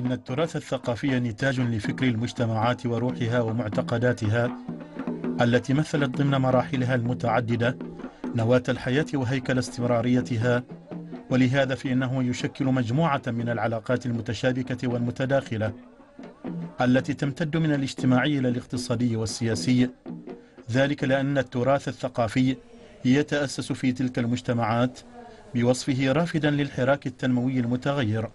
إن التراث الثقافي نتاج لفكر المجتمعات وروحها ومعتقداتها التي مثلت ضمن مراحلها المتعددة نواة الحياة وهيكل استمراريتها. ولهذا فإنه يشكل مجموعة من العلاقات المتشابكة والمتداخلة التي تمتد من الاجتماعي إلى الاقتصادي والسياسي. ذلك لأن التراث الثقافي يتأسس في تلك المجتمعات بوصفه رافدا للحراك التنموي المتغير.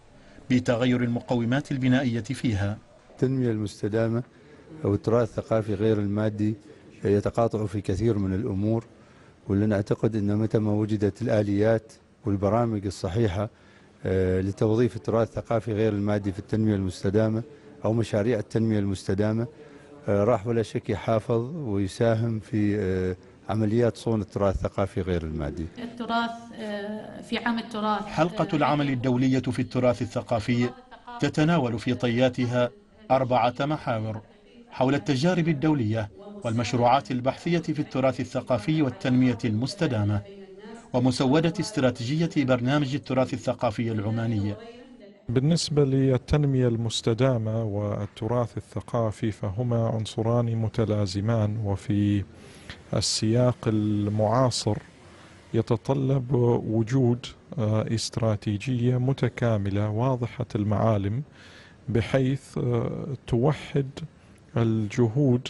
بتغير المقومات البنائية فيها. التنمية المستدامة أو التراث الثقافي غير المادي يتقاطع في كثير من الأمور ولنا أعتقد أن متى ما وجدت الآليات والبرامج الصحيحة آه، لتوظيف التراث الثقافي غير المادي في التنمية المستدامة أو مشاريع التنمية المستدامة آه، راح ولا شك يحافظ ويساهم في آه، عمليات صون التراث الثقافي غير المادي. التراث في عام التراث. حلقة العمل الدولية في التراث الثقافي تتناول في طياتها أربعة محاور حول التجارب الدولية والمشروعات البحثية في التراث الثقافي والتنمية المستدامة ومسودة استراتيجية برنامج التراث الثقافي العماني. بالنسبة للتنمية المستدامة والتراث الثقافي فهما عنصران متلازمان وفي السياق المعاصر يتطلب وجود آه، استراتيجية متكاملة واضحة المعالم بحيث آه، توحد الجهود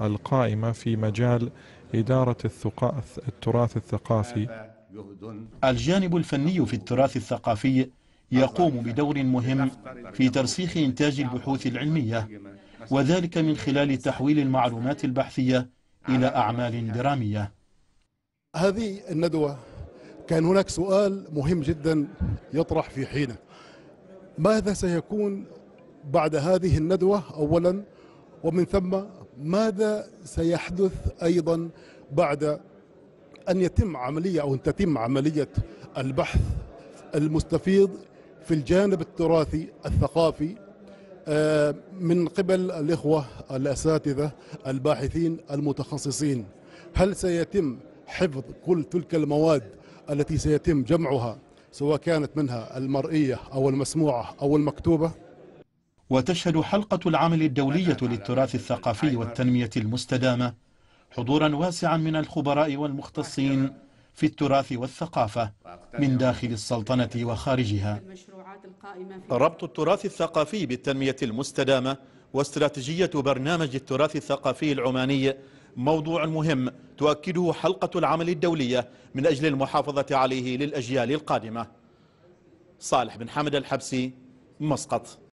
القائمة في مجال إدارة التراث الثقافي. الجانب الفني في التراث الثقافي يقوم بدور مهم في ترسيخ إنتاج البحوث العلمية وذلك من خلال تحويل المعلومات البحثية إلى أعمال درامية. هذه الندوة كان هناك سؤال مهم جدا يطرح في حينه. ماذا سيكون بعد هذه الندوة أولا؟ ومن ثم ماذا سيحدث أيضا بعد أن يتم عملية أو أن تتم عملية البحث المستفيض في الجانب التراثي الثقافي آه، من قبل الإخوة الأساتذة الباحثين المتخصصين هل سيتم حفظ كل تلك المواد التي سيتم جمعها سواء كانت منها المرئية أو المسموعة أو المكتوبة؟ وتشهد حلقة العمل الدولية للتراث الثقافي والتنمية المستدامة حضورا واسعا من الخبراء والمختصين في التراث والثقافة من داخل السلطنة وخارجها. ربط التراث الثقافي بالتنمية المستدامة واستراتيجية برنامج التراث الثقافي العماني موضوع مهم تؤكده حلقة العمل الدولية من أجل المحافظة عليه للأجيال القادمة. صالح بن حمد الحبسي مسقط.